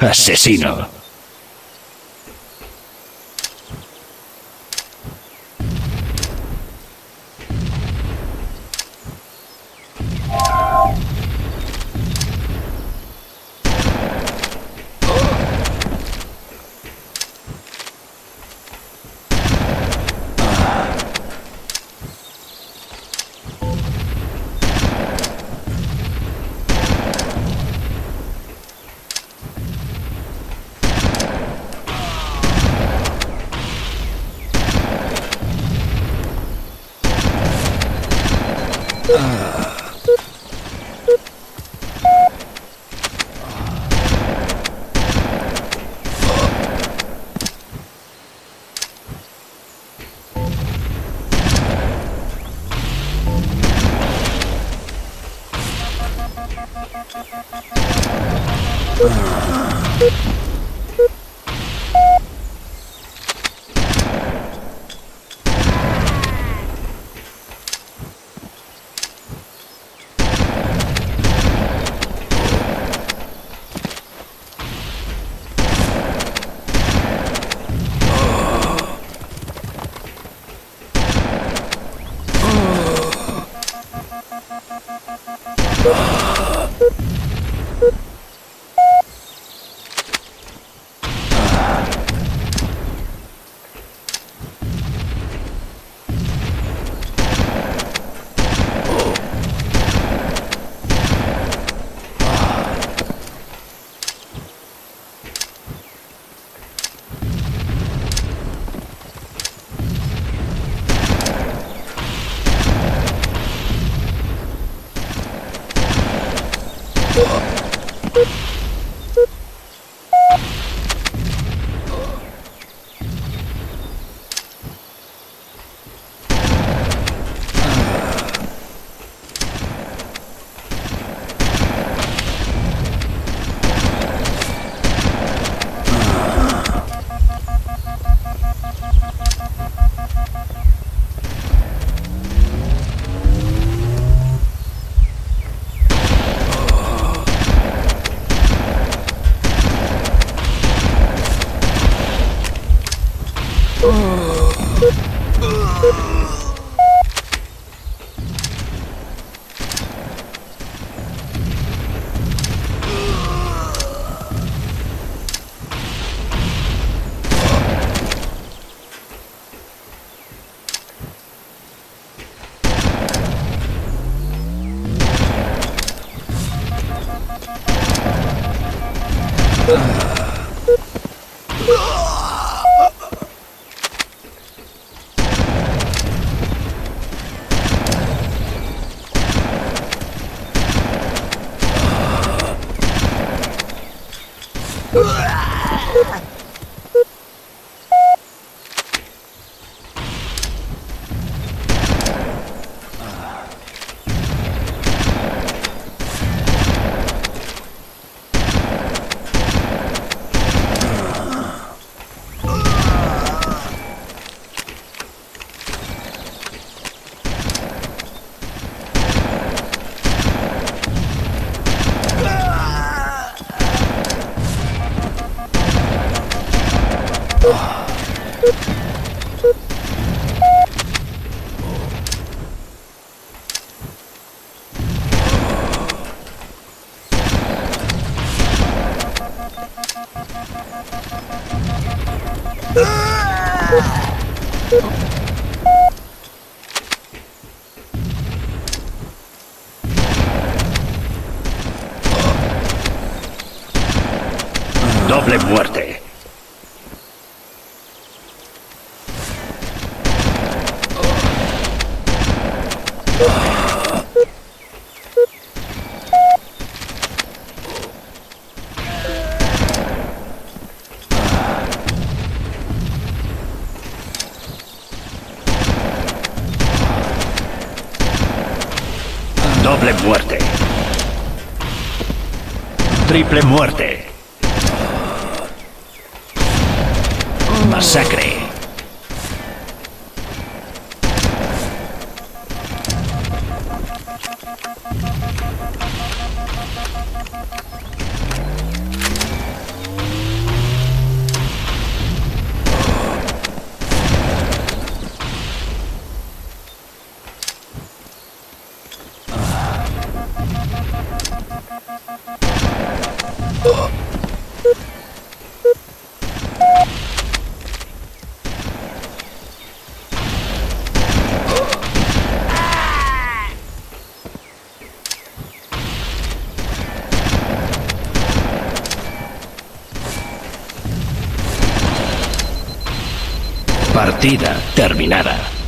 Asesino. Ah. Oh! Ugh. Ah! Doble muerte. Doble muerte. Triple muerte. Masacre. Partida terminada.